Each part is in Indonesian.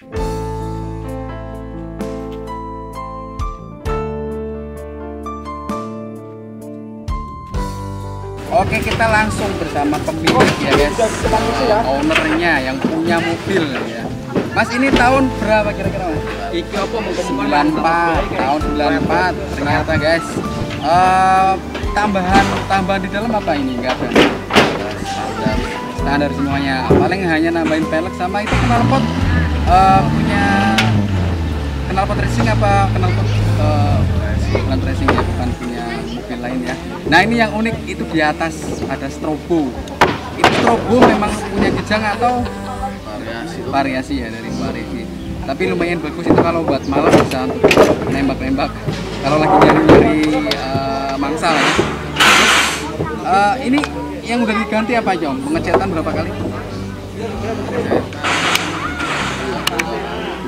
Oke kita langsung bersama pemilik ya guys. Ownernya yang punya mobil ya. Mas ini tahun berapa kira-kira mas? Iki apa mau 94 tahun 94 ternyata guys. Eh, tambahan tambahan di dalam apa ini? Enggak ada. Standar standar semuanya. Paling hanya nambahin pelek sama itu knalpot eh, punya knalpot racing apa knalpot uh, bukan racing ya bukan punya mobil lain ya. Nah ini yang unik itu di atas ada strobo. Itu strobo memang punya kijang atau variasi variasi ya dari variasi tapi lumayan bagus itu kalau buat malam bisa untuk nembak-nembak. Kalau lagi nyari-nyari uh, mangsa ya. Uh, ini yang udah diganti apa Jom? pengecetan berapa kali?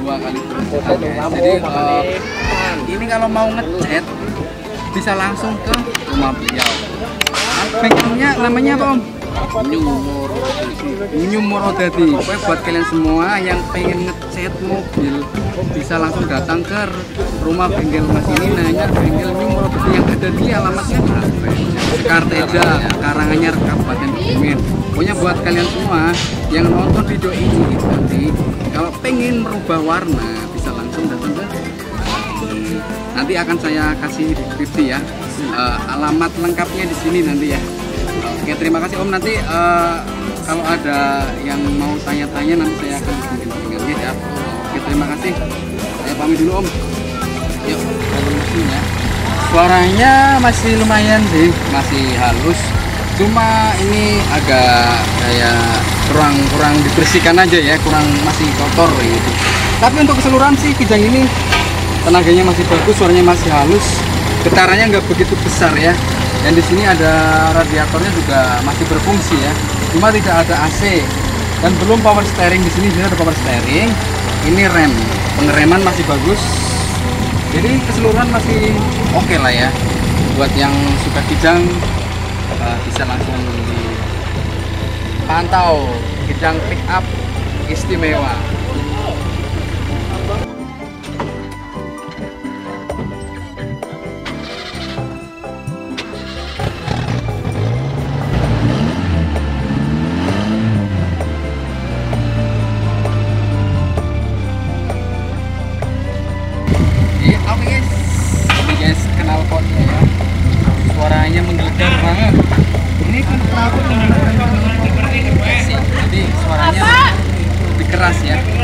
Dua kali jadi uh, ini kalau mau ngecat bisa langsung ke rumah beliau bengkelnya namanya apa om? nyumur Nyumur Odadi. Pokoknya buat kalian semua yang pengen ngecat mobil bisa langsung datang ke rumah bengkel Mas ini nanya bengkel Nyumur Odadi yang ada di alamatnya Karteja, Karanganyar, Kabupaten Kebumen. Pokoknya buat kalian semua yang nonton video ini nanti pengen merubah warna bisa langsung datang ke nanti akan saya kasih deskripsi ya Eh, alamat lengkapnya di sini nanti ya Oke terima kasih Om nanti eh, kalau ada yang mau tanya-tanya nanti saya akan bikin ya. Oke terima kasih. Saya pamit dulu Om. Yuk ya. Suaranya masih lumayan sih, masih halus. Cuma ini agak kayak kurang kurang dibersihkan aja ya, kurang masih kotor gitu. Tapi untuk keseluruhan sih kijang ini tenaganya masih bagus, suaranya masih halus, getarannya nggak begitu besar ya. Dan di sini ada radiatornya juga masih berfungsi ya. Cuma tidak ada AC dan belum power steering di sini sudah ada power steering. Ini rem, pengereman masih bagus. Jadi keseluruhan masih oke lah ya. Buat yang suka kijang eh, bisa langsung dipantau kijang pick up istimewa. Iya, oke guys. Guys kenal potnya ya. Suaranya menggelegar banget. Ini kan kenapa menggelegar Jadi suaranya lebih keras ya.